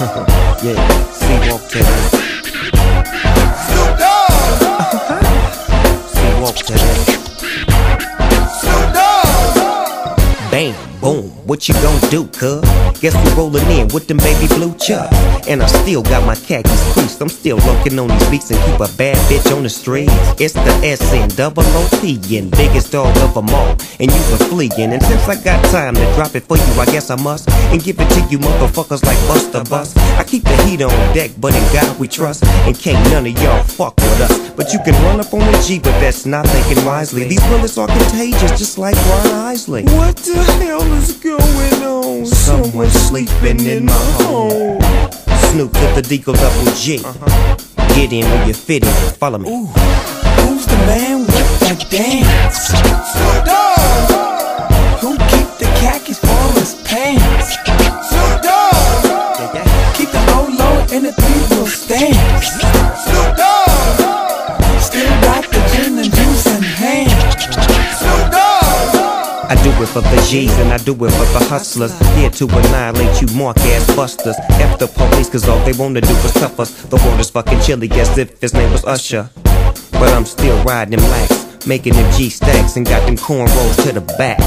Yeah, see walk to this. Snoop Dogg. See walk to this. Snoop Dogg. Bam, boom, what you gon' do, cuz? Guess we rollin' in with them baby blue chucks. And I still got my khakis creased. I'm still looking on these beats and keep a bad bitch on the streets. It's the SN double OP and biggest dog of them all. And you a fleeing. And since I got time to drop it for you, I guess I must. And give it to you motherfuckers like Busta Bus. I keep the heat on deck, but in God we trust. And can't none of y'all fuck with us. But you can run up on the G, but that's not thinking wisely. These bullets are contagious, just like Ron Isley. What the hell is going on? Someone sleeping in my home. Snoop to the Deagle double G. Uh-huh. Get in where you fit in. Follow me. Who's the man with that dance? Snoop Dogg. Who keep the khakis for his pants? Snoop Dogg. Keep the low low in the people stance. Snoop I do it for the G's and I do it for the hustlers. Here to annihilate you mark ass busters. F the police, cause all they wanna do is cuff us. The world is fucking chilly as if his name was Usher. But I'm still riding them lax, making them G stacks and got them cornrows to the back.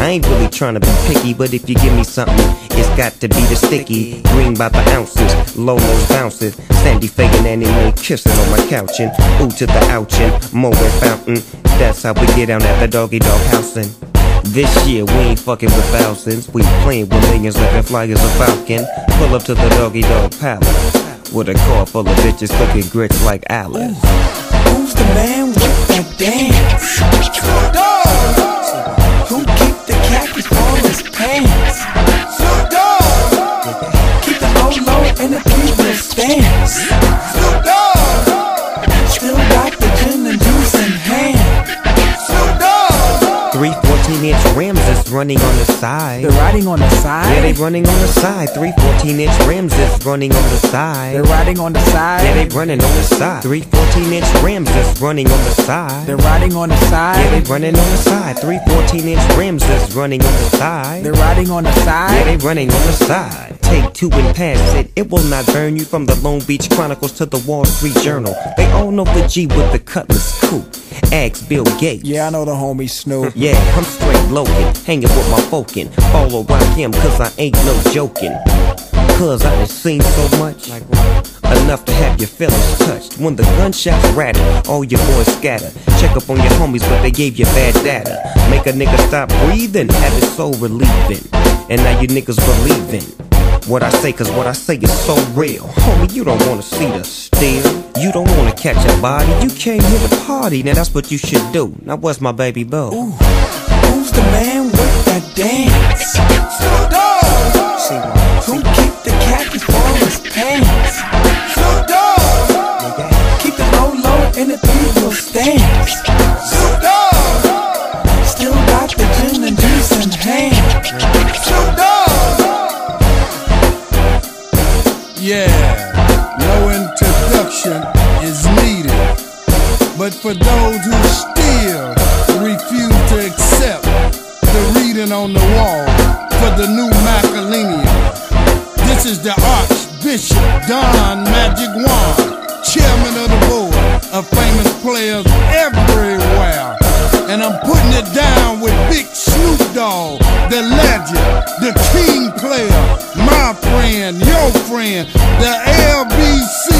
I ain't really trying to be picky, but if you give me something, it's got to be the sticky. Green by the ounces, Lolo's bouncing. Sandy faking and May kissing on my couch and ooh to the ouchin', Moet fountain. That's how we get down at the doggy dog housing. This year we ain't fucking with thousands, we playing with millions like a fly as a falcon. Pull up to the doggy dog palace with a car full of bitches cooking grits like Alice. Who's the man with that dance? Running on the side. They're riding on the side? Yeah, they running on the side. Three 14 inch rims is running on the side. They're riding on the side? Yeah, they running on the side. Three 14 inch rims is running on the side. They're riding on the side? Yeah, they running on the side. Three 14 inch rims is running on the side. They're riding on the side? Yeah, they running on the side. Take two and pass it. It will not burn you from the Long Beach Chronicles to the Wall Street Journal. They all know the G with the cutlass coupe. Ask Bill Gates. Yeah, I know the homie Snoop. Yeah, I'm straight loaded, hanging with my folkin'. Follow around him, cause I ain't no joking. Cause I done seen so much. Enough to have your feelings touched. When the gunshots rattle, all your boys scatter. Check up on your homies, but they gave you bad data. Make a nigga stop breathing, have his soul relieving. And now you niggas believing. What I say, cause what I say is so real. Homie, you don't wanna see the steel. You don't wanna catch a body. You came here to party, now that's what you should do. Now what's my baby boo? Who's the man with that dance? Yeah, no introduction is needed. But for those who still refuse to accept the reading on the wall for the new Macaulinian, this is the Archbishop Don Magic Juan, chairman of the board of famous players everywhere. And I'm putting it down with Big Snoop Dogg, the legend, the king player, my friend, friend, the LBC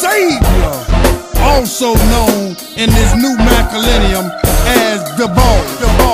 savior, also known in this new Macaulinium as the Ball.